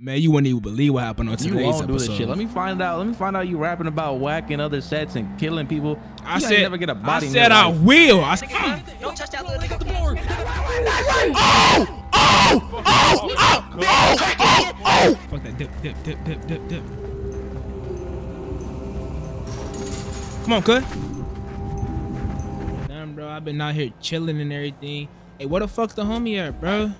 Man, you wouldn't even believe what happened on You today's won't do episode. this shit. Let me find out. Let me find out you rapping about whacking other sets and killing people. I you said, ain't never get a I body. in said I life. will. I said, Nigga, Don't touch that little nigga. Oh! Oh! Oh! fuck that dip, dip, dip, dip, dip, dip. Come on, cut. Damn, bro, I've been out here chilling and everything. Hey, what the fuck's the homie at, bro?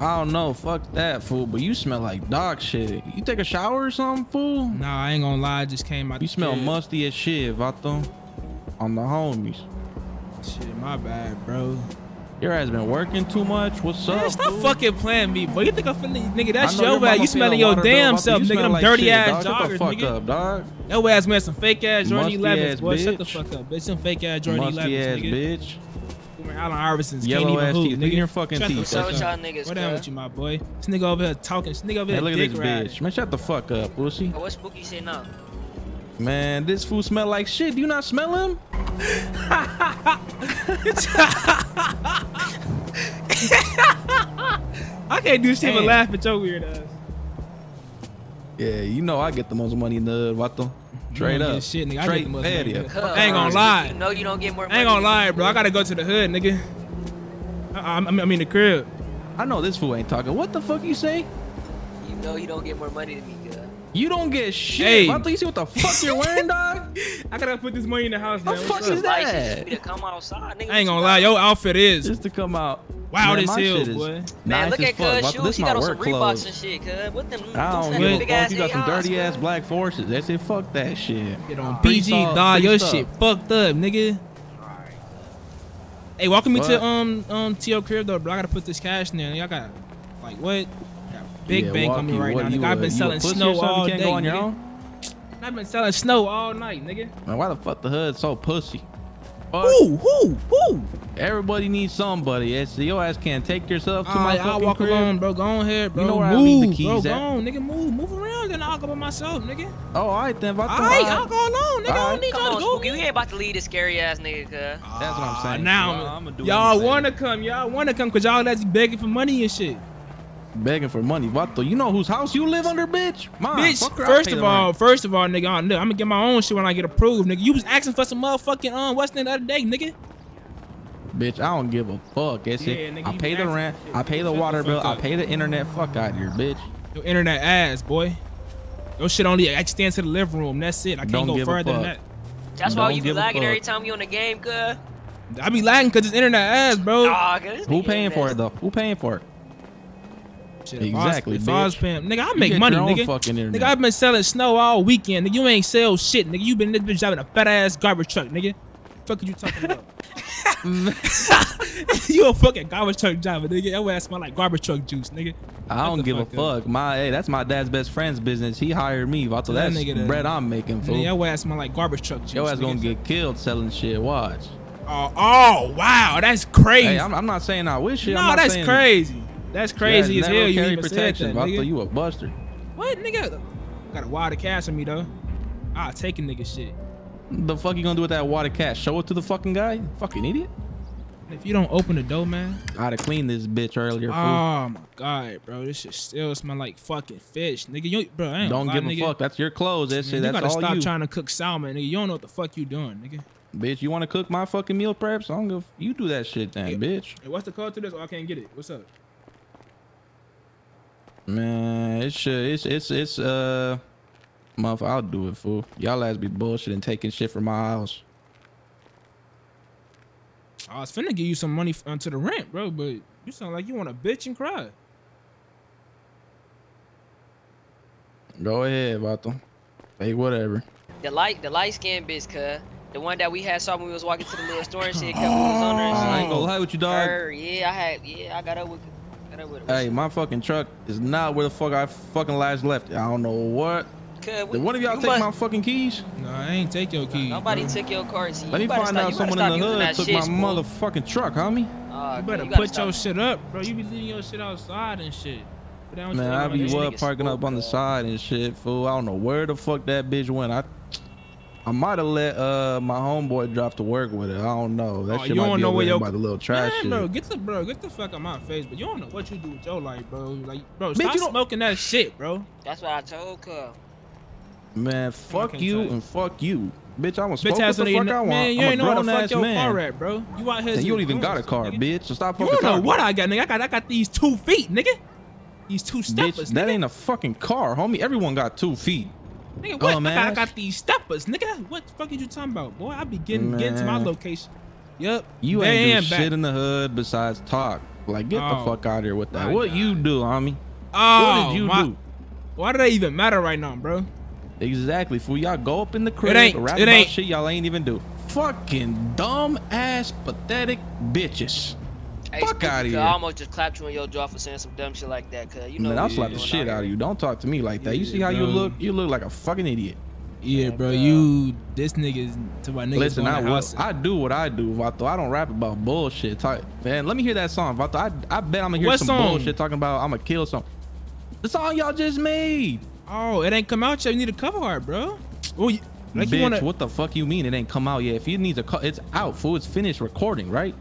I don't know. Fuck that fool. But you smell like dog shit. You take a shower or something, fool? Nah, I ain't gonna lie, I just came out. You smell crib. musty as shit, Vato. On the homies. Shit, my bad, bro. Your ass been working too much. What's Man, up? stop fool? fucking playing me, boy. You think I'm feeling, nigga? That's your ass. You smelling your damn self, You nigga. Them like dirty shit, ass dog. Shut the joggers, fuck nigga. up, dog. Your ass wearing some fake ass Jordan Musty 11s, ass boy. Shut the fuck up, bitch. Some fake ass Jordan Musty 11s, ass nigga. bitch. Wearing Allen Iversons. Yellow can't even ass hoop, teeth. nigga. Your fucking Shut teeth. fuck What's up. y'all niggas, What down with you, my boy? This nigga over here talking. This nigga over Hey, here look at this riding. bitch. Man, shut the fuck up, pussy. Oh, what Spooky say now? Man, this fool smell like shit. Do you not smell him? I can't do shit but laugh at your weird ass. Yeah, you know I get the most money in the hood, Vato. Straight up. shit, nigga. I Straight get the most money, area. nigga. I ain't gonna You lie. know you don't get more I money. ain't gonna lie, bro. I gotta go to the hood, nigga. I, I, I mean the crib. I know this fool ain't talking. What the fuck you say? You know you don't get more money than me, cuz. You don't get shit. Hey. Vato, you see what the fuck you're wearing, dog? I gotta put this money in the house, The fuck What's is up? that? License come outside, nigga. I ain't gonna lie, got? your outfit is Just to come out. Wow, Man, as my hell, shit is boy. Man, nice look at fuck. cuz shoes. This He my got on some work Reeboks clothes. and shit, cuz. What them? I don't big give a big fuck. ass You got some dirty ass cuz. black forces. That's it. Fuck that shit. Get on Pretty PG, soft, dog. pretty Your soft. shit fucked up, nigga. Hey, welcome me to um um to your crib though, bro. I gotta put this cash in there. Y'all got like what? Got big Yeah, bank on me right now. you Nigga, a- I've been selling snow something? all You can't day. go on your nigga. own? I've been selling snow all night, nigga. Man, why the fuck the hood so pussy? Fuck. Who, who, who? Everybody needs somebody. It's, your ass can't take yourself to my Alright, I'll walk crib. alone, bro. Go on here, bro. know where I leave the keys bro. at. Go on, nigga. Move, move around, then I'll go by myself, nigga. Oh, all right then. Vato, Alright, all I'll go alone, nigga. I Alright. don't need y'all to go. Spooky. We ain't about to leave this scary ass nigga, cuz. That's what I'm Ah, saying. Now, I'ma do y'all wanna come, y'all wanna come, cause y'all that's begging for money and shit. Begging for money. what Vato, you know whose house you live under, bitch? Mine. Bitch, Fuck her, I first of all, rent. first of all, nigga, I'm, I'm gonna get my own shit when I get approved, nigga. You was asking for some motherfucking um, what's the other day, nigga? bitch, I don't give a fuck. That's Yeah, it. nigga, I pay the rent. shit. I pay the Shut water fuck bill. I pay the internet. Fuck out here, bitch. Your internet ass, boy. Your shit only extends to the living room. That's it. I can't Don't go further than that. That's why Don't you be lagging every time you on the game, cuz. I be lagging cause it's internet ass, bro. Aw, cuz this Who paying ain't for it though? Who paying for it? Shit, if I was- Exactly, If I was paying, nigga, I make money, nigga. fucking internet. Nigga, I've been selling snow all weekend. Nigga, you ain't sell shit, nigga. You been this bitch driving a fat ass garbage truck, nigga. Fuck are you talking about? you a fucking garbage truck driver, nigga. Your ass smell like garbage truck juice, nigga. I don't give a fuck up. fuck. My hey, that's my dad's best friend's business. He hired me. Vato, that that's nigga that- bread I'm making, fool. Nigga, your ass smell like garbage truck juice. Your ass gonna get killed selling shit. Watch. Oh, oh, wow, that's crazy. Hey, I'm, I'm not saying I wish it. no, that's crazy. That's crazy as hell. You even protection. said that, nigga. you a buster. What, nigga? Got a of cash on me though. I'll take a nigga shit. The fuck you gonna do with that water cash? Show it to the fucking guy? Fucking idiot. If you don't open the door, man. I'd have cleaned this bitch earlier, fool. Oh my god, bro, this shit still smell like fucking fish, nigga. You, bro, I ain't don't give lie, a nigga. fuck. That's your clothes. That's Man, it. you That's gotta all stop you. trying to cook salmon, nigga. You don't know what the fuck you doing, nigga. Bitch, you want to cook my fucking meal preps? I don't give. You do that shit then, Yeah. bitch. Hey, what's the code to this? Oh, I can't get it. What's up? Man, it's shit. It's it's it's uh, motherfucker. I'll do it, fool. Y'all ass be bullshit and taking shit from my house. I was finna give you some money f- onto the rent, bro, but you sound like you want to bitch and cry. Go ahead, Vato. Hey, whatever. The light, the light skin bitch, cuz. The one that we had saw when we was walking to the little store and shit, kept was on her. I ain't gonna lie with you, dog. Her, yeah, I had, yeah, I got up with, got up with her. Hey, my fucking truck is not where the fuck I fucking last left. it. I don't know what. Did one of y'all take must- my fucking keys? No, I ain't take your keys. Nobody bro. took your car. See, Let me you better find stop, out someone in the hood took shit, my fool. motherfucking truck, homie. Aw, You better gotta put your shit up, bro. You be leaving your shit outside and shit. Man, I on be the- what parking up on the side and shit, fool. I don't know where the fuck that bitch went. I I might have let uh my homeboy drop to work with it. I don't know. That Oh, shit you might don't be know over where there your- by the little trash Man, shit. bro, get the bro, get the fuck out my face. But you don't know what you do with your life, bro. Like, bro, Bitch, stop you don't- smoking that shit, bro. That's what I told Cub. Man, fuck you and fuck you, bitch. I'm gonna smoke Bitch what ass the don't fuck even I want. man. You I'm ain't a know what the fuck your man. car at, bro. You out here. And you don't even got a car, nigga. bitch. So stop You don't know what I got, nigga. I got I got these two feet, nigga. These two Bitch, steppers, that ain't a fucking car, homie. Everyone got two feet. Nigga, oh, what? Bum I got, I got these steppers, nigga. What the fuck are you talking about, boy? I be getting getting to my location. Yep. You there ain't do back. shit in the hood besides talk. Like, get Oh, the fuck out of here with that. What God. you do, homie? Oh, what did oh, you my- do? Why do they even matter right now, bro? Exactly, fool. Y'all go up in the crib, it ain't- rap it about ain't- shit y'all ain't even do. Fucking dumb ass, pathetic bitches. Hey, Fuck Spooky, outta cuz here. I almost just clapped you on your jaw for saying some dumb shit like that, cuz you know. Man, what I'll slap the shit out of you. Don't talk to me like that. You see Yeah, how you look? You look like a fucking idiot. Yeah, Yeah, bro. bro. You this nigga's to my niggas. Listen, I, to will, house. I do what I do, Vato. I don't rap about bullshit. Talk, man, let me hear that song, Vato. I, I bet I'm gonna hear What some song? bullshit talking about I'm gonna kill some. The song y'all just made. Oh, it ain't come out yet. You need a cover art, bro. Oh, like Bitch, you wanna, what the fuck you mean it ain't come out yet? If you need a, co- it's out, fool. It's finished recording, right?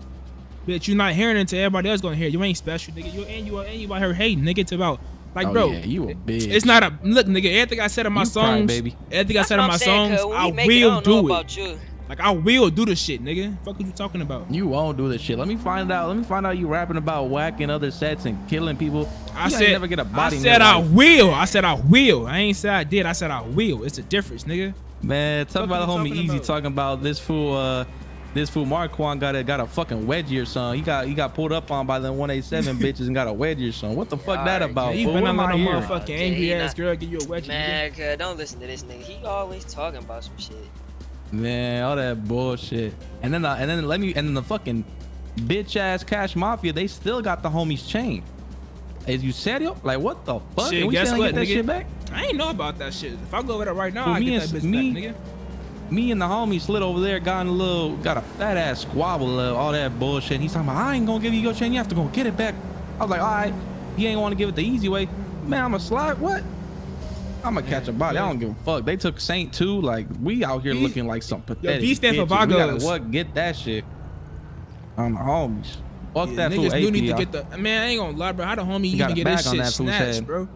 Bitch. you're not hearing it until everybody else gonna hear. it. You ain't special, nigga. You and you and you out here hating, nigga. It's about like, oh, bro. yeah, you a bitch. It's not a look, nigga. Everything I said in my You cry, songs, baby. everything I said what in my saying, songs, I we make it, I will don't know do it. Like I will do the shit, nigga. Fuck, what you talking about? You won't do this shit. Let me find out. Let me find out you rapping about whacking other sets and killing people. I You said, never get a body. I said I life. will. I said I will. I ain't said I did. I said I will. It's a difference, nigga. Man, talk about the homie talking Easy about? talking about this fool. Uh, this fool Marquand got a got a fucking wedgie or something. He got he got pulled up on by the 187 bitches and got a wedgie or something. What the fuck that about? Yeah, you fool? better What not am let I no motherfucking Yeah, angry he ass not- girl give you a wedgie. nigga. Man, cuz don't listen to this nigga. He always talking about some shit. Man, all that bullshit. And then uh, and then let me and then the fucking bitch ass Cash Mafia. They still got the homies chain. Is you serio? Like what the fuck? Shit, And we guess still what, get that nigga? shit back? I ain't know about that shit. If I go over there right now, Well, I get that bitch me- back, nigga. Me and the homie slid over there, got a little, got a fat ass squabble, uh, all that bullshit. He's talking about, I ain't gonna give you your chain. You have to go get it back. I was like, all right. He ain't want to give it the easy way. Man, I'm a slide. What? I'm gonna catch a body. I don't give a fuck. They took Saint too. Like we out here B- looking like some pathetic. B stand for. We gotta Vagos. what? Get that shit. On the homies. Fuck Yeah, that fool. niggas do need to get the man. I ain't gonna lie, bro. How the homie You even get his bag on shit that fool's snatched, bro?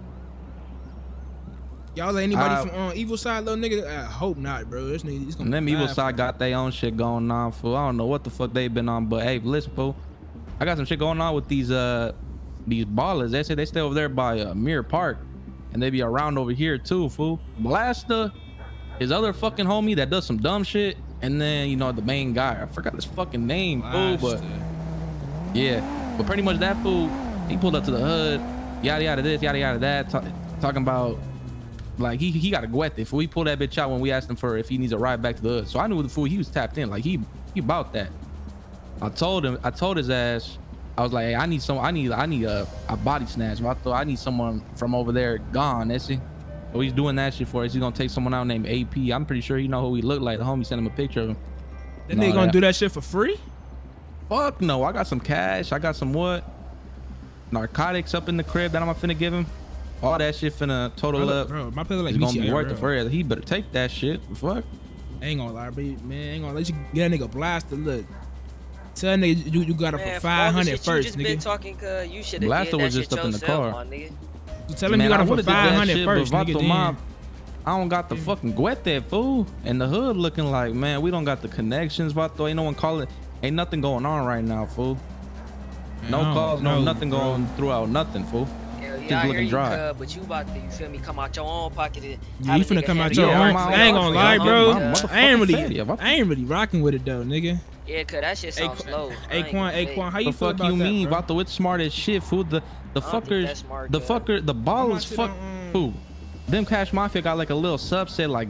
Y'all let anybody Uh, from uh, evil side, little nigga? I hope not, bro. This nigga, he's gonna. Them evil side got their own shit going on, fool. I don't know what the fuck they been on, but hey, listen, fool. I got some shit going on with these uh these ballers. They say they stay over there by uh, Mirror Park, and they be around over here too, fool. Blaster, his other fucking homie that does some dumb shit, and then you know the main guy. I forgot his fucking name, fool, but yeah, but pretty much that fool, he pulled up to the hood, yada yada this, yada yada that, talking about like he he got a guete. Fool, he pulled that bitch out when we asked him for if he needs a ride back to the hood. So I knew the fool he was tapped in. Like he he about that. I told him, I told his ass, I was like, hey, I need some, I need I need a, a body snatch. I thought I need someone from over there gone. That's it. So he's doing that shit for us. He's gonna take someone out named AP. I'm pretty sure he know who he looked like. The homie sent him a picture of him. No, nigga gonna that- do that shit for free? Fuck no, I got some cash. I got some what? Narcotics up in the crib that I'm finna give him. All that shit finna total Bro, up. bro, my pillow like It's gonna be worth it for it. He better take that shit. Fuck. I ain't gonna lie, bro. Man, ain't gonna let you get that nigga blasted. Look, tell that nigga you, you got it Man, for five hundred shit first, you just been nigga. talking, cuz you should have Blaster did that was shit just up in the car. my nigga. You tell him Man, you got I it for would've did that five hundred shit, first, but nigga. Vato Then. Mob, I don't got the fucking guete, fool. And the hood looking like, man, we don't got the connections, Vato. Ain't no one calling. Ain't nothing going on right now, fool. No Man, I calls, don't no nothing bro. going throughout nothing, fool. Hell Things yeah, I hear looking you, dry. cuz, but you about to, you feel me, come out your own pocket and Yeah, you a finna come out your own. I'm work out- for I ain't gonna lie, bro. I'm cuz. motherfucking I ain't really, I- I ain't really rocking with it though, nigga. Yeah, cuz that shit sounds slow. I ain't Aquan. Aquan, how you the feel fuck about you that, mean? bro? Vato, it's smart as shit, fool. The the I don't think fuckers, smart, the cuz. fucker, the ballers, watching fuck, on, fool. Them Cash Mafia got like a little subset, like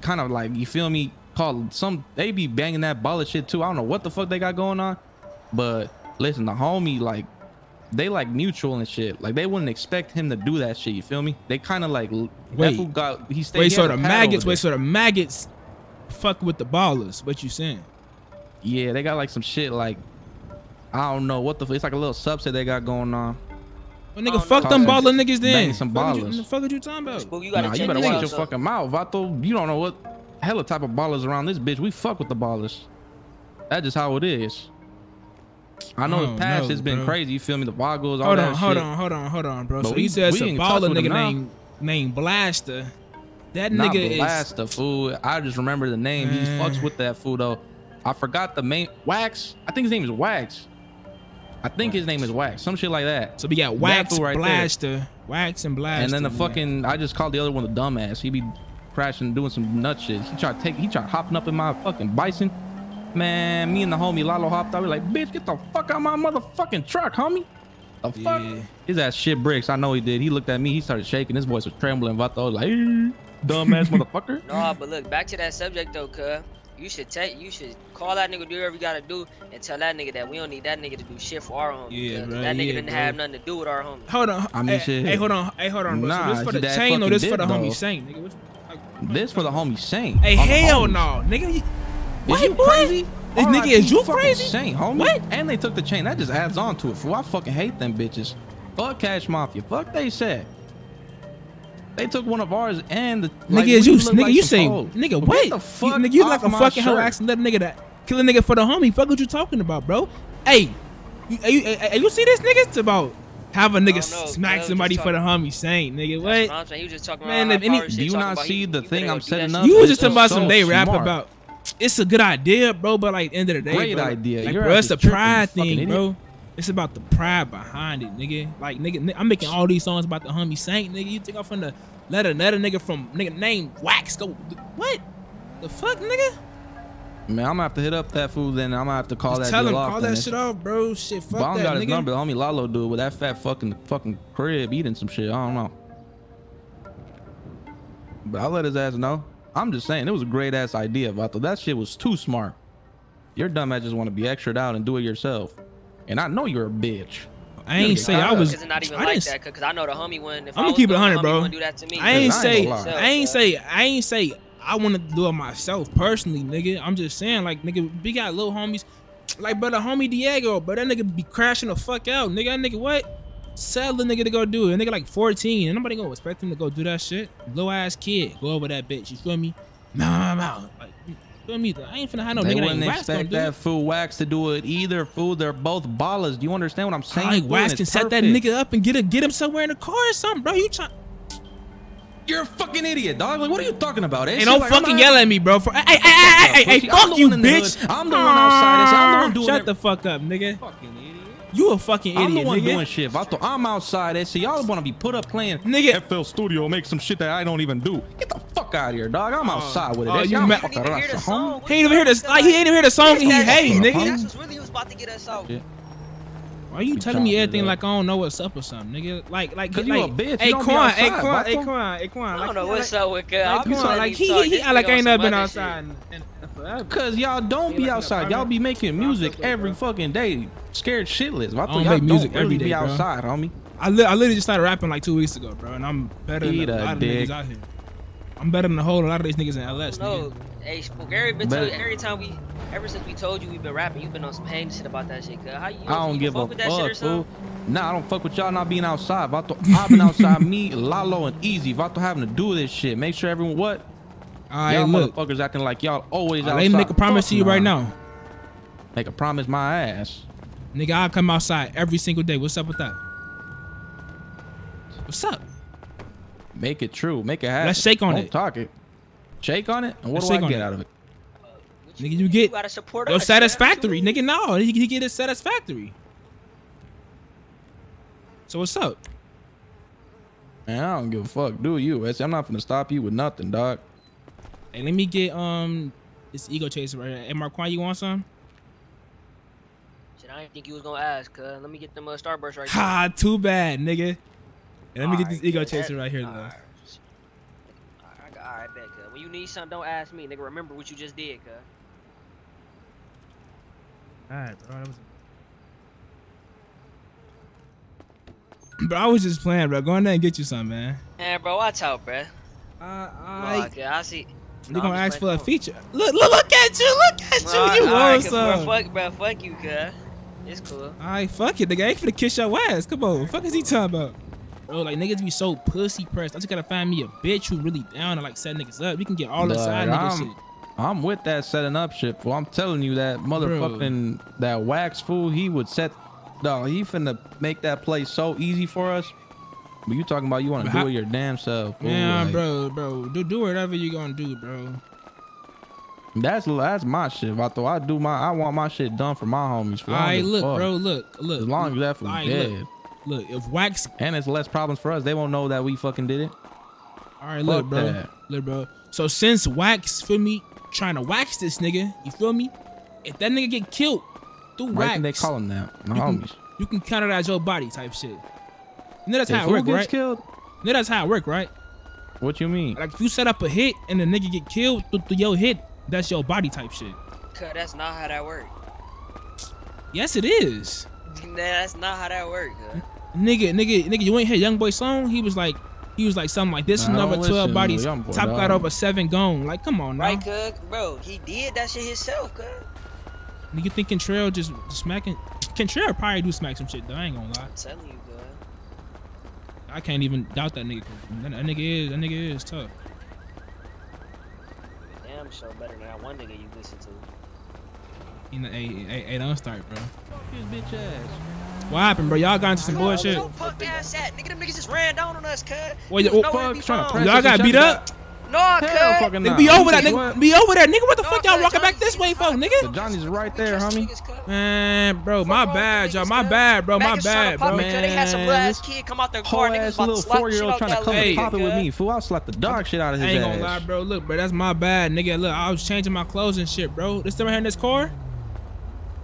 kind of like you feel me? Called some. They be banging that baller shit too. I don't know what the fuck they got going on, but listen, the homie like they like mutual and shit. Like they wouldn't expect him to do that shit. You feel me? They kind of like Wait. fool got he stayed. Wait, he so the maggots, wait, there. so the maggots fuck with the ballers. What you saying? Yeah, they got like some shit like I don't know what the. f- It's like a little subset they got going on. Well, nigga, fuck no. them baller niggas then. bang some fuck what ballers. You, the fuck are you talking about? Spook, you gotta Nah, you better watch your so- fucking mouth, Vato. You don't know what. hella type of ballers around this bitch. We fuck with the ballers. That's just how it is. I know Oh, the past no, has been bro. crazy. You feel me? The boggles, all Hold that on, hold on, hold on, hold on, bro. But so we- said it's a baller nigga named named Blaster. That Not nigga is blast the fool. I just remember the name. He fucks with that fool though. I forgot the main Wax. I think his name is Wax. I think his name is Wax. Some shit like that. so we got Wax right there. Blaster, Wax and Blaster. and then the man. fucking I just called the other one the dumbass. He be crashing, doing some nut shit. He tried to take, he tried hopping up in my fucking bison. Man, me and the homie Lalo hopped out. We like, bitch, get the fuck out my motherfucking truck, homie. The fuck? Yeah. His ass shit bricks. I know he did. He looked at me. He started shaking. His voice was trembling. Vato was like, "Eh, dumbass motherfucker. No, but look, back to that subject though, cuz. You should take, you should call that nigga, do whatever you gotta do, and tell that nigga that we don't need that nigga to do shit for our homie. Yeah, 'cause bro, That nigga yeah, didn't bro. have nothing to do with our homie. Hold on. I mean, hey, shit. Hey, hold on. Hey, hold on, bro. Nah, so this for the that chain or this for did, the homie though. Saint, nigga? Which- like, This for the homie Saint. Hey, hell no, nigga. You, Is what, you crazy? This nigga is you crazy? Saint, homie. What? And they took the chain. That just adds on to it. Fool. I fucking hate them bitches. Fuck Cash Mafia. Fuck they said. They took one of ours and the Nigga like, is you, nigga. like you some say, hoes. nigga, Get what? the You- nigga, you off like a fucking hoe shirt. asking that nigga that kill a nigga for the homie. Fuck what you talking about, bro? Hey, you, hey, you, hey, you see this nigga? It's about have a nigga don't smack cuz, somebody for the homie Saint, nigga. That's what What? I'm saying. He was just talking Man, about if any- Do you not see he- the he thing I'm go setting up? You was just talking about so some they rap about. It's a good idea, bro, but like end of the day, Great bro, idea. Like, bro, it's a pride thing, bro. It's about the pride behind it, nigga. Like, nigga, I'm making all these songs about the homie Saint, nigga. You think I'm finna let another nigga from nigga named Wax go? What? The fuck, nigga? Man, I'm gonna have to hit up that fool. Then I'm gonna have to call Just that tell him, off. call that shit off, bro. Shit, fuck But I don't that, got his nigga. number. The homie Lalo do it with that fat fucking fucking crib eating some shit. I don't know. But I'll let his ass know. I'm just saying it was a great ass idea, Vato. That shit was too smart. Your dumb ass just want to be extra out and do it yourself. And I know you're a bitch. I ain't say I was. Cause it's not even I like didn't, that. Cause I know the homie wouldn't. If I'ma keep it doing 100, bro. do that to me. I ain't say. I ain't say. I ain't say. I want to do it myself personally, nigga. I'm just saying, like, nigga, we got little homies, like, brother, homie Diego, but that nigga be crashing the fuck out, nigga. That nigga what? Sell the nigga to go do it. A nigga like 14, and nobody gonna expect him to go do that shit. Low ass kid, go over that bitch. You feel me? Nah, I'm out. Like, you feel me? I ain't finna have no they nigga wouldn't gonna expect that fool Wax to do it either. Fool, they're both ballers. Do you understand what I'm saying? Like? Wax And can it's set that nigga up and get him, get him somewhere in the car or something, bro. You try? You're a fucking idiot, dog. Like, what are you talking about? Hey, don't fucking yell at me, bro. For, hey, hey, hey, hey, hey, hey, Pussy, I'm fuck you, one in the bitch. I'm the one outside. I'm the one ah, doing Shut it. the fuck up, nigga. Fucking idiot. You a fucking idiot, I'm the one nigga. doing shit. Vato, I'm outside. That see y'all want to be put up playing Nigga. FL Studio, make some shit that I don't even do. Get the fuck out of here, dog. I'm uh, outside with it. oh, you y'all mad- He didn't even hear the song. homie. What He ain't even hear the like he ain't even hear the song and he That's- hate, nigga. That's what's really was about to get us out. Yeah. Why you telling me everything like I don't know what's up or something, nigga? Like like 'Cause you like a bitch. You hey don't be Quan, hey Quan, hey. Quan, hey Quan. I don't know what's like, up with cuz. Like, I'm Quan, just like letting he you he like I ain't on never been outside. And, and forever. Cause y'all don't Be be like in outside. Y'all be making music every fucking day. Scared shitless. Vato, I don't make music don't really every be day, bro. outside, homie. I, li- I literally just started rapping like two weeks ago, bro, and I'm better than a a lot of niggas out here. I'm better than a whole lot of these niggas in LS. No, Nigga. hey, Spook, every, been But- every time we, ever since we told you we've been rapping, you've been on some hang shit about that shit. Cause how you, I don't you give fuck a with that shit or fuck, fool. something? Nah, I don't fuck with y'all not being outside. Vato, I've been outside. Me, Lalo, and Easy. Vato having to do this shit. Make sure everyone what All right, y'all look. motherfuckers acting like y'all always Uh, outside. let me make a promise Fuck to you right now, Make a promise my ass. nigga. I'll come outside every single day. What's up with that? What's up? Make it true. Make it happen. Let's shake on Don't it. Talk it. Shake on it. And what Let's do I get it. out of it? What Nigga, you get gotta support Yo, satisfactory, man. nigga. No, he, he get it satisfactory. So what's up? Man, I don't give a fuck. Do you? Wesley. I'm not gonna stop you with nothing, dog. Hey, let me get um this ego chaser right here. Hey, Marquand, you want some? Shit, I didn't think you was gonna ask. Cuz let me get them uh, Starburst right here. Ha, too bad, nigga. Hey, let me get this ego cuz, chaser right here, though. alright. Alright, alright, bet, cuz. When you need something, don't ask me, nigga. Remember what you just did, cuz. Alright, bro. That was... Bro, I was just playing, bro. Go in there and get you some, man. Man, bro, watch out, bro. Uh, I, I, okay, I see. You No, gonna ask for a playing. feature? Look, look, look at you, look at you. Alright, you alright, want cuz, some? bro, fuck, bro, fuck you, cuz. It's cool. Alright, fuck it, nigga. I ain't finna kiss your ass. Come on, what fuck is he talking about? bro. Like niggas be so pussy pressed. I just gotta find me a bitch who really down to like set niggas up. We can get all the Dog, side nigga I'm- shit. I'm with that setting up shit. Fool. I'm telling you that motherfucking that wax fool. He would set. Dog, he finna make that play so easy for us. But you talking about you want to do it your damn self? fool. Yeah, Like, bro, bro. Do do whatever you gonna do, bro. That's that's my shit. Vato. I do my. I want my shit done for my homies. I right, look, fuck. bro. Look, look. As long as that All right, dead, look, look. If wax, and it's less problems for us, they won't know that we fucking did it. all right, look, bro. that. Look, bro. So since wax, feel me, trying to wax this nigga, you feel me? If that nigga get killed through Why wax, can they call him that? My you can, homies. you can count it as your body type shit. You know that's If how it fool work, right? killed, You know that's how it work, right? what you mean? Like if you set up a hit and the nigga get killed through, through your hit, that's your body type shit. Cuz that's not how that work. Yes, it is. Nah, that's not how that work, cuz. Nigga, nigga, nigga, you ain't hear Young Boy song? He was like, he was like something like this Nah, number twelve bodies, Boy, top dog. got over seven gone. Like, come on, now. Right, cuz? Bro, he did that shit himself, cuz. Nigga think Kentrell just smacking? Kentrell probably do smack some shit though. I ain't gonna lie. I'm telling you, cuz. I can't even doubt that nigga. That, that nigga is, that nigga is tough. Damn sure better than that one nigga you listen to. You know, hey, hey, hey, don't start, bro. His bitch ass. What happened, bro? Y'all got into some bullshit. No fuck ass at. Nigga, them niggas just ran down on us, cuz. Well, There oh, fuck, trying to found. press Y'all got beat up? No, Hell cuz. fucking Nigga, nah. be over that, What? nigga. Be over that, nigga. What the No, fuck y'all cuz, walking back this way for, The nigga? Johnny's right there, homie. Man, bro, my bad, y'all. My bad, bro. My Mac is trying bad, bro. it, They had some little Man, ass kid come out their Whole car. Niggas ass little four year old trying to come and pop it with me. Fool, I'll slap the dog shit out of I his ain't gonna lie, bro. Look, bro, that's my bad, nigga. Look, I was changing my clothes and shit, bro. This still right here in this car?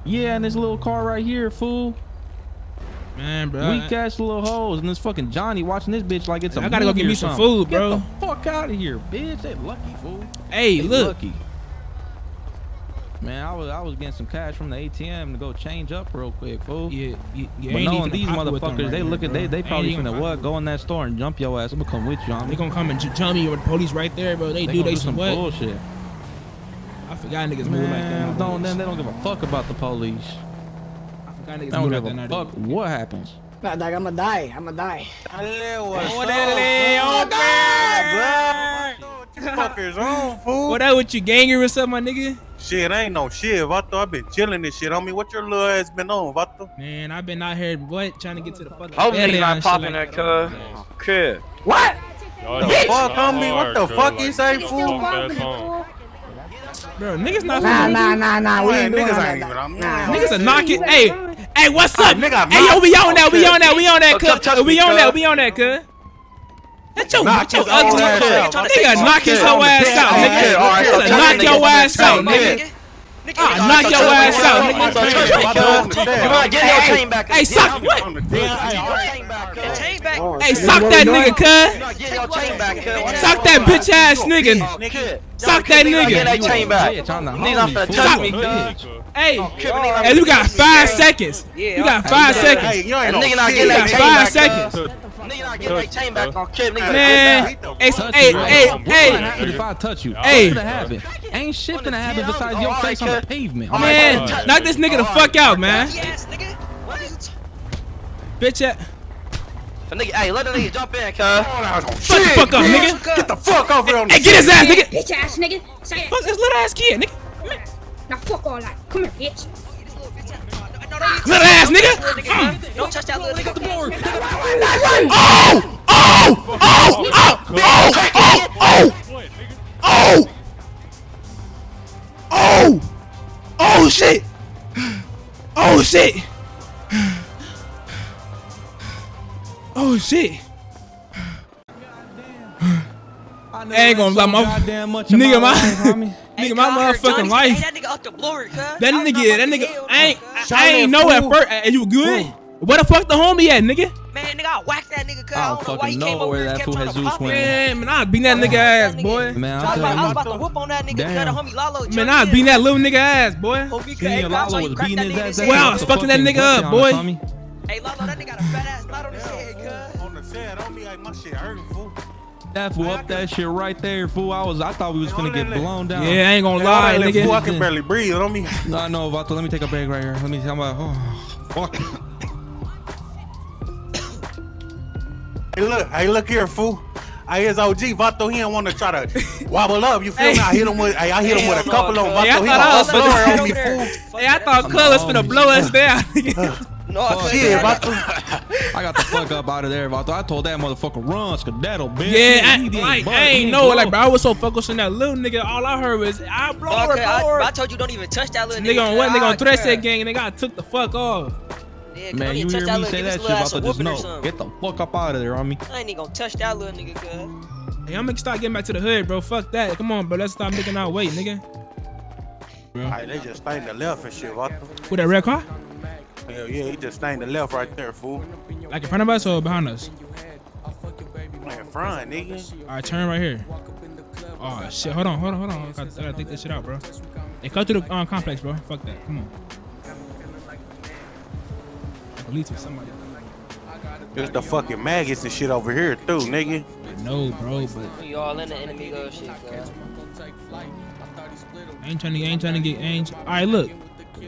Yeah, and this little car right here, fool. Man, bro. Weak ass little hoes, and this fucking Johnny watching this bitch like it's a I gotta go get me some food, bro. Get the fuck out of here, bitch. They lucky, fool. Hey, They look. lucky. Man, I was I was getting some cash from the ATM to go change up real quick, fool. Yeah, yeah, yeah. But knowing these popping with them motherfuckers, right they look at they they probably finna what go in that store and jump your ass. I'm gonna come with you. They gonna come and jump me with the police right there, bro. They, They do they do some what? bullshit. I forgot niggas move like that. Don't then they don't give a fuck about the police. I forgot They niggas don't move give like a that fuck nowadays. what happens. Nah, dog, I'ma die. I'ma die. Oh, that Fuckers on, fool. What that with you, ganger or something, my nigga? Shit, ain't no shit, Vato. I been chilling this shit, homie. What your little ass been on, Vato? Man, I've been out here, what, trying to get to the fucking. Hope belly niggas and not shit popping like that, cuz. Crib. What? The fuck, homie? What the fuck you say, fool? Bro, niggas not Nah, finna- nah, nah, nah. We Man, ain't doing niggas that. ain't even on Nah. Niggas are knocking. Hey, Hey, what's up? Hey, yo, we on that, we on that, we on that, cuz. We on that, we on that, cuz. That's your, knock your ugly cuz. Ah, nigga, knock his whole ass out, nigga. Knock your ass out, nigga. Ah, knock your ass out, nigga. Hey, suck, what? back. Oh, hey, sock that nigga, cuz. Sock that bitch ass nigga. Sock that nigga. Hey, and you got five seconds. You got five seconds. You got five seconds. Nigga not getting that chain back on Kip. Nigga, man, hey, hey, hey, hey. If I touch you, hey, happen. Ain't shit gonna happen besides your face on the pavement. Man, knock this nigga the fuck out, man. Bitch, ass that. Nigga, hey, let the nigga jump in, cuz. shut the fuck up, nigga. Get the fuck over here on Hey, get his ass, nigga. Bitch ass nigga. Say it. Fuck this little ass kid, nigga. Now fuck all that. Come here, bitch. Little ass nigga. Don't touch that little nigga. Oh, oh, oh, oh, oh, oh, oh, oh, oh, oh, shit. Oh, shit. Oh, shit. I I ain't gonna lie, my- much nigga, my- life, homie. Hey, Nigga, my cuz, I heard motherfucking life. That nigga up the blower, cuz. That nigga, that nigga, I ain't, cuz. I ain't know at first. Are you good? Where the fuck the homie at, nigga? Man, nigga, I whacked that nigga, cuz. I I don't don't know why he fucking came over where here and that kept fool trying to Jesus pop went. me. Man, man, I beat that nigga ass, boy. Man, I I'm was, about, I was about to whoop on that nigga, cuz. The Damn. homie Lalo. Man, I was in. beating that little nigga ass, boy. Homie, you, cuz, King hey, of cuz, I saw Lalo you was crack beating that his nigga ass. in Wow, I head. was fucking that nigga up, boy. Hey, Lalo, that nigga got a fat ass knot on his head, cuz. On the set, homie, like my shit hurting, fool. That fool up that shit right there, fool. I was, I thought we was gonna get blown down. Yeah, I ain't gonna lie, that little fool, I can barely breathe on me. No, no, Vato, let me take a break right here. Let me. I'm like, oh, fuck. Hey, look, hey, look here, fool. I is OG Vato. He don't want to try to wobble up. You feel me? I hit him with, hey, I hit him with a couple no, on cuz. Yeah, I Vato. He thought I was gonna about to- upload on me, fool. Hey, I thought Cuz was finna blow us down. No, cuz. Shit, I- Vato. I got the fuck up out of there, Vato. I told that motherfucker run, skedaddle, bitch. yeah, I, He like. I ain't know, like, bro, I was so focused on that little nigga. All I heard was, I blow No, her, cuz, I, blow her. I told you don't even touch that little Nigga on what? cuz. Nigga on threat cuz. set gang, nigga, I took the fuck off. Yeah, Man, don't you even touch hear that me little, say that shit, little ass a Vato? Just whooping know. something. Get the fuck up out of there, on me. I ain't even gonna touch that little nigga, cuz. Hey, I'm gonna start getting back to the hood, bro. Fuck that. Come on, bro. Let's stop making our way, nigga. Hey, they just stay in the left and shit, Vato. With that red car? Hell yeah, he just stay in the left right there, fool. Like in front of us or behind us? Man, front, nigga. All right, turn right here. Oh shit! Hold on, hold on, hold on. I gotta, I gotta think this shit out, bro. They cut through the um, complex, bro. Fuck that. Come on. I believe to somebody. There's the fucking maggots and shit over here, too, nigga. No, bro, but You all in the enemy go shit, cuz. I ain't trying to, I ain't trying to get, I ain't. All right, look.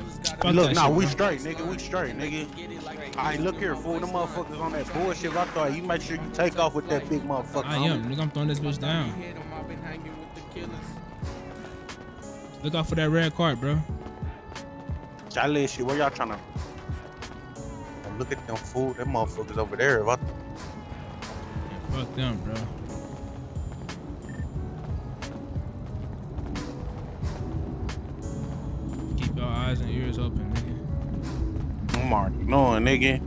Fuck Look, that nah, we straight, nigga. We straight, nigga. Alright, look here, fool. Them motherfuckers on that bullshit. I thought you make sure you take off with that big motherfucker. I am, nigga. I'm throwing this bitch down. Look out for that red card, bro. Charlie, shit, where y'all trying to? Look at them fool. Them motherfuckers over there. What? Fuck them, bro. Keep your eyes and ears open, nigga. I'm already knowing, nigga.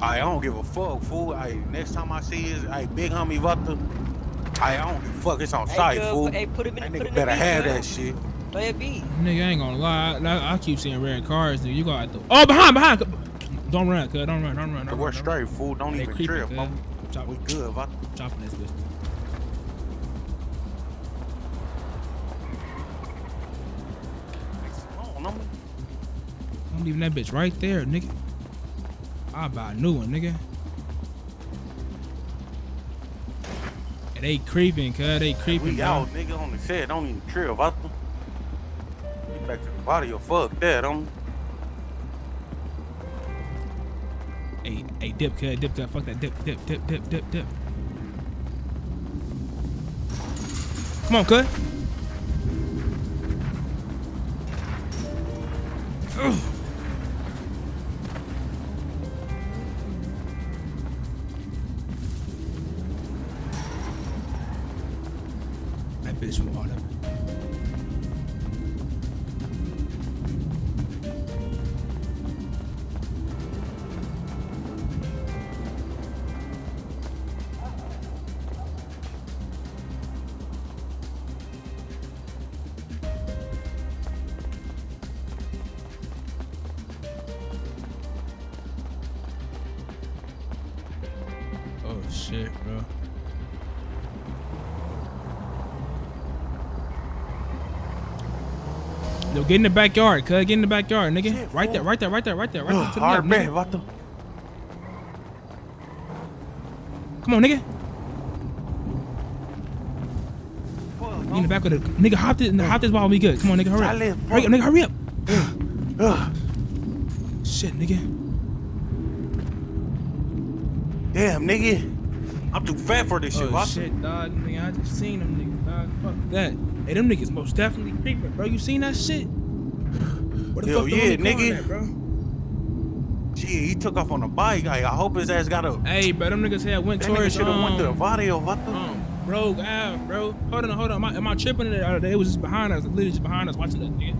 I don't give a fuck, fool. I next time I see is I big homie Vata. I don't give a fuck. It's on Hey, site, cuz, fool. put- hey, put him in- that nigga in better beat, have cuz. that shit. Play a beat. Nigga, I ain't gonna lie. I, I keep seeing red cars, nigga. You got to. Oh, behind, behind. Don't run, cuz. Don't run, don't run. Don't We're run, don't straight, fool. Don't. They even creeping, trip, cuz. mama. Chop, We good, Vata. chopping this bitch. I'm leaving that bitch right there, nigga. I'll buy a new one, nigga. And they creeping, cuz. They creeping, We bro. out, nigga, on the set. Don't even trip, Vata. Get back to the body or fuck that, um. Hey, hey, dip, cut, dip, cut. Fuck that, dip, dip, dip, dip, dip, dip. Come on, cut. That bitch was hard up. Yo, get in the backyard, cuz. Get in the backyard, nigga. Shit, right there, right there, right there, right there, right there. To the left, man, nigga. Vata. Come on, nigga. Get in the back of the nigga. Hop this, hop this while we good. Come on, nigga. Hurry up. Charlie, Hurry up, nigga. Hurry up. Ugh. Shit, nigga. Damn, nigga. I'm too fat for this oh, shit, Oh shit, dog. Nigga, I just seen them niggas, dog. Fuck that. Hey, them niggas most definitely creeping, bro. You seen that shit? What the Hell fuck yeah, car nigga. at, bro? Shit, he took off on a bike. I, I hope his ass got a. Hey, bro, them niggas had went That towards should have went to the um, body or what the? um, Rogue Ave, bro. Hold on, hold on. Am I, am I tripping? It? Uh, They was just behind us, literally just behind us, watching that nigga.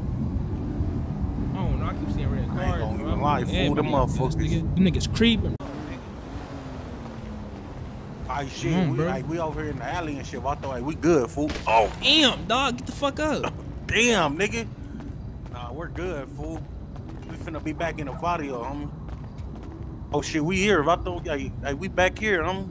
I don't know. I keep seeing red I ain't cars. gonna bro. even lie, fool, them motherfuckers. Nigga, them niggas creeping. Ay, shit, on, we, bro. like, we over here in the alley and shit. I thought like, we good, fool. Oh, Damn, dog, get the fuck up. damn, nigga. Nah, we're good, fool. We finna be back in the patio, homie. Oh shit, we here. I thought, like, like, we back here, homie.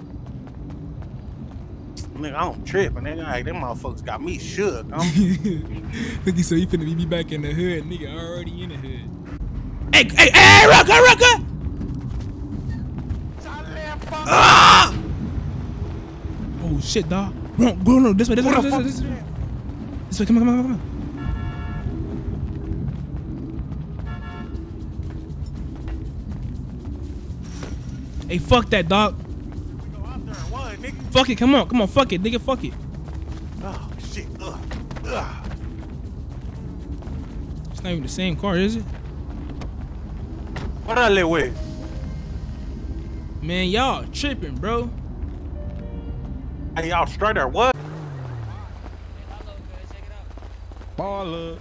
Nigga, I don't trip, nigga. Like, them motherfuckers got me shook, homie. Look, so you finna be back in the hood, nigga. Already in the hood. Hey, hey, hey, Rucker, Rucker! Ah! Oh shit, dog. Go, go, no, this way, this way, this way, this way. This way, come on, come on, come on. Hey, fuck that, dog. Go out there and what, nigga? Fuck it. Come on. Come on. Fuck it, nigga. Fuck it. Oh shit. Ugh. Ugh. It's not even the same car, is it? What I live with? Man, y'all tripping, bro. Hey, y'all straight or what? Baller.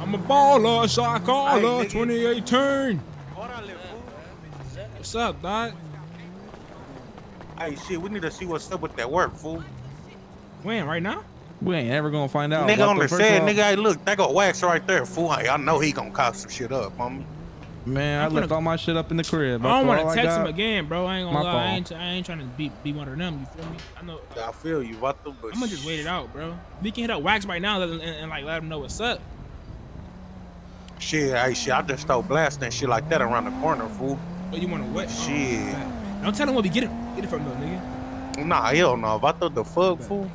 I'm a baller, shot Hey, caller, nigga. 28 turn. What I live, fool? What's up, dog? Hey, shit, we need to see what's up with that work, fool. When? Right now? We ain't ever gonna find out. nigga What on the first set, nigga, hey, look, that go wax right there, fool. Hey, I know he gonna cop some shit up, homie. Man, I I'm left finna- all my shit up in the crib. I don't want want to to text him again, bro. I ain't gonna My lie. I ain't, I ain't trying to be, be one of them. You feel me? I know. I feel you, Vato, but I'm gonna just wait it out, bro. We can hit up Wax right now and, and, and, like let him know what's up. shit, hey, shit, I just start blasting shit like that around the corner, fool. But you want to what? Oh, Shit. bet. Don't tell him where we get it. Get it from though, nigga. Nah, hell no, Vato, the fuck, fool.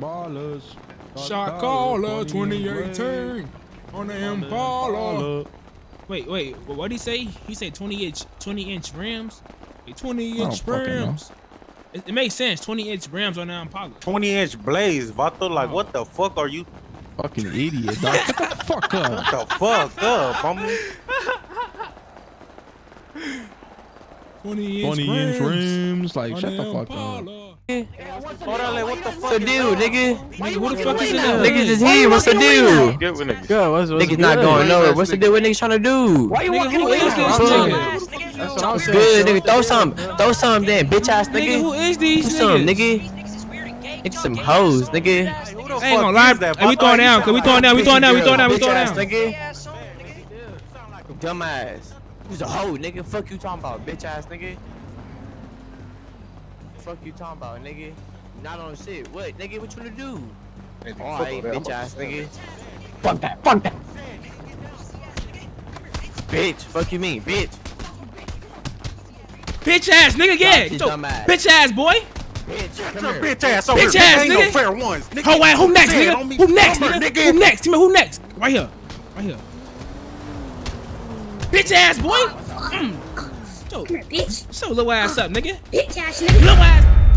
Ballers. Shot caller, 28 turn on the Impala. Wait, wait. What would he say? He said 20 inch, 20 inch rims. Wait, 20 inch rims. It, it makes sense. 20 inch rims on the Impala. 20 inch blaze, Vato, like, what the fuck are you? Fucking idiot, dog. Shut the fuck up. What the fuck up, homie? 20 inch 20 rims. inch rims. Like, on shut the the fuck up. Impala. Hold on, like, what the fuck? What's the deal, nigga? Nigga, who the fuck is in there? Niggas is here. What's the deal? Good with niggas. Good. What's, what's niggas not going nowhere. What's the deal? What niggas trying to do? Why you walking away is this nigga? That's what I'm What's good, nigga? Throw some. Throw some then, bitch ass Nigga, who nigga. is these Throw some, niggas? nigga. Nigga, some hoes, nigga. Hey, who the I ain't fuck gonna lie. that, Hey, we throwing down. sound Cause we like- throwing down. We throwing down. We throwing down. We throwing ass down. nigga. Dumbass. Who's a hoe, nigga? Fuck you talking about, bitch ass nigga. Fuck you talking about, nigga. Not on shit. What, nigga? What you gonna do? Alright, bitch ass nigga. Fuck that. Fuck that. Bitch. Fuck you mean, bitch. Bitch ass nigga, yeah. Fuck you, Yo, dumbass. Bitch ass boy. Bitch. Come Your here. bitch ass over Bitch here. ass, Ain't no fair ones. Nigga. Who, wait, who next, Say it nigga? on me. Who next, Come nigga? Who next? Tell me who next? Right here. Right here. Bitch ass boy. Mm. So, Come here, bitch. so little ass up, nigga. Bitch ass Little nigga. ass.